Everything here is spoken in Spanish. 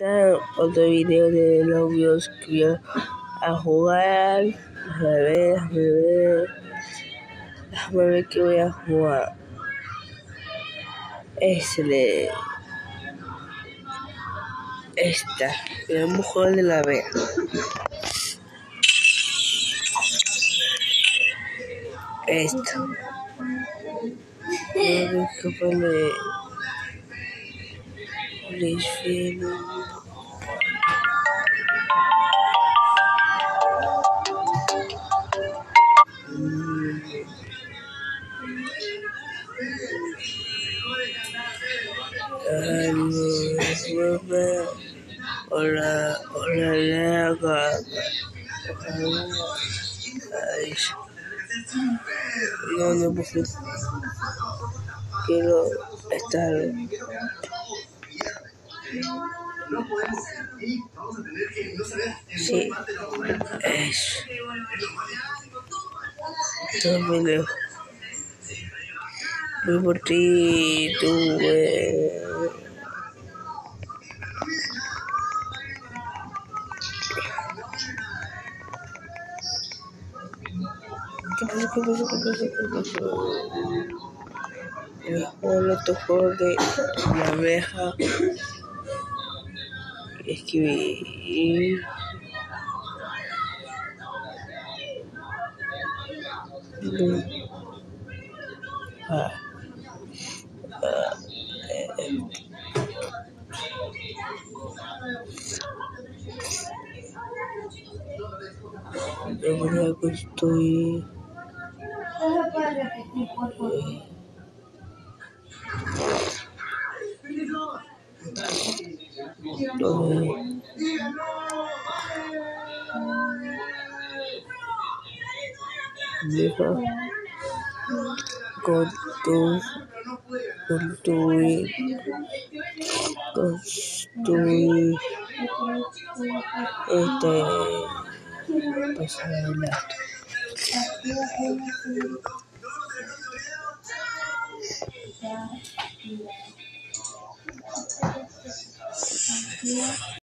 Otro video de novios que a jugar. Déjame ver, déjame ver. Déjame ver que voy a jugar. Este Esta. Vamos a jugar de la vea. Esta. Vamos a léger le. No, no, Sí, eso. Todo muy lejos. Voy por ti, tú. ¿Qué pasa? ¿Qué pasa? ¿Qué pasa? ¿Qué pasa? El juego tocó de la abeja. Escribí. Ah. Ah. Eh. Creo que estoy. Domini. Deja God to construir construir este pasar adelante Yeah. Yeah.